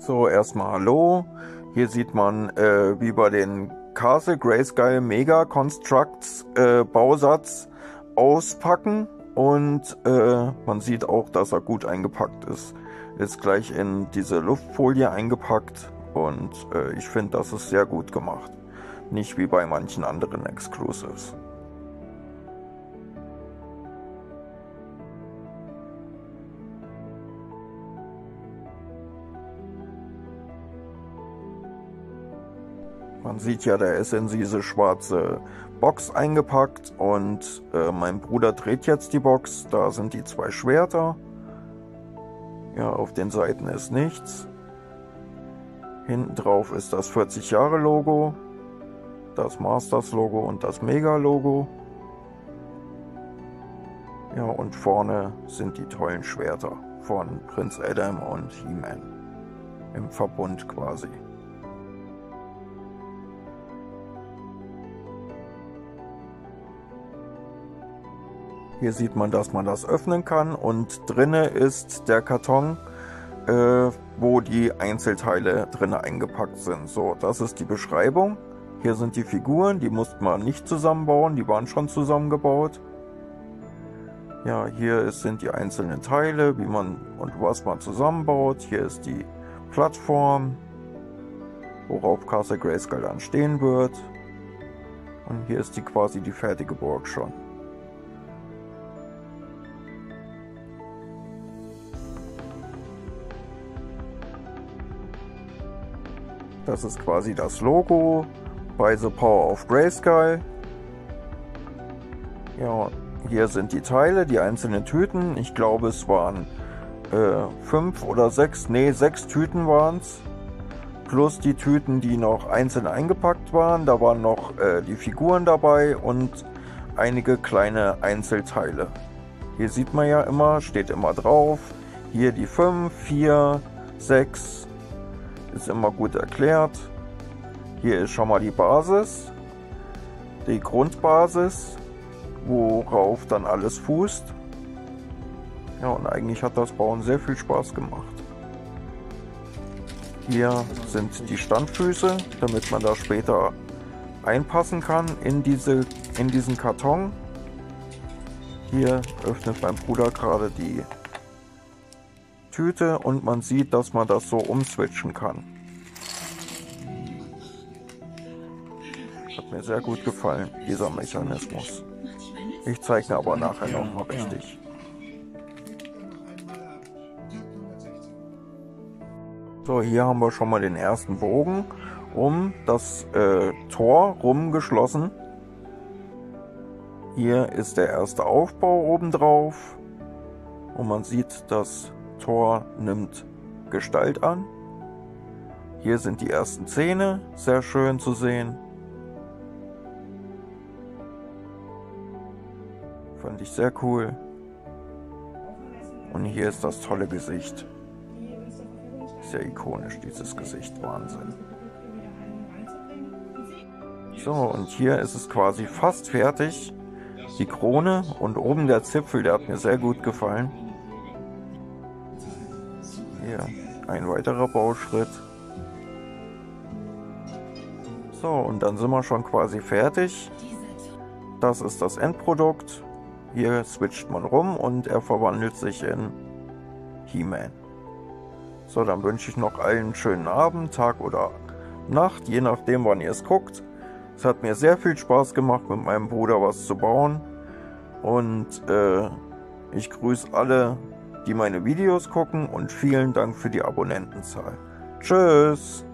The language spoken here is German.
So, erstmal Hallo. Hier sieht man, äh, wie bei den Castle Grayskull Mega Constructs äh, Bausatz auspacken und äh, man sieht auch, dass er gut eingepackt ist. Ist gleich in diese Luftfolie eingepackt und äh, ich finde, das ist sehr gut gemacht. Nicht wie bei manchen anderen Exclusives. Man sieht ja, der ist in diese schwarze Box eingepackt und äh, mein Bruder dreht jetzt die Box. Da sind die zwei Schwerter. Ja, auf den Seiten ist nichts. Hinten drauf ist das 40 Jahre Logo, das Masters Logo und das Mega Logo. Ja, und vorne sind die tollen Schwerter von Prinz Adam und He-Man. Im Verbund quasi. Hier sieht man, dass man das öffnen kann und drinne ist der Karton, äh, wo die Einzelteile drinne eingepackt sind. So, das ist die Beschreibung. Hier sind die Figuren, die musste man nicht zusammenbauen, die waren schon zusammengebaut. Ja, hier sind die einzelnen Teile, wie man und was man zusammenbaut. Hier ist die Plattform, worauf Castle Grayskull dann stehen wird. Und hier ist die quasi die fertige Burg schon. Das ist quasi das Logo bei The Power of Grayskull. Ja, hier sind die Teile, die einzelnen Tüten. Ich glaube, es waren äh, fünf oder sechs, nee, sechs Tüten waren es. Plus die Tüten, die noch einzeln eingepackt waren. Da waren noch äh, die Figuren dabei und einige kleine Einzelteile. Hier sieht man ja immer, steht immer drauf. Hier die 5, 4, 6, ist immer gut erklärt. Hier ist schon mal die Basis, die Grundbasis, worauf dann alles fußt. Ja, und eigentlich hat das Bauen sehr viel Spaß gemacht. Hier sind die Standfüße, damit man da später einpassen kann in, diese, in diesen Karton. Hier öffnet mein Bruder gerade die Tüte und man sieht, dass man das so umswitchen kann. Hat mir sehr gut gefallen, dieser Mechanismus. Ich zeige aber nachher noch mal richtig. So, hier haben wir schon mal den ersten Bogen um das äh, Tor rumgeschlossen. Hier ist der erste Aufbau oben drauf und man sieht, dass Tor nimmt Gestalt an. Hier sind die ersten Zähne, sehr schön zu sehen. Fand ich sehr cool. Und hier ist das tolle Gesicht. Sehr ikonisch, dieses Gesicht. Wahnsinn. So, und hier ist es quasi fast fertig. Die Krone und oben der Zipfel, der hat mir sehr gut gefallen. Hier ein weiterer Bauschritt. So, und dann sind wir schon quasi fertig. Das ist das Endprodukt. Hier switcht man rum und er verwandelt sich in He-Man. So, dann wünsche ich noch allen einen schönen Abend, Tag oder Nacht, je nachdem, wann ihr es guckt. Es hat mir sehr viel Spaß gemacht, mit meinem Bruder was zu bauen. Und äh, ich grüße alle die meine Videos gucken und vielen Dank für die Abonnentenzahl. Tschüss!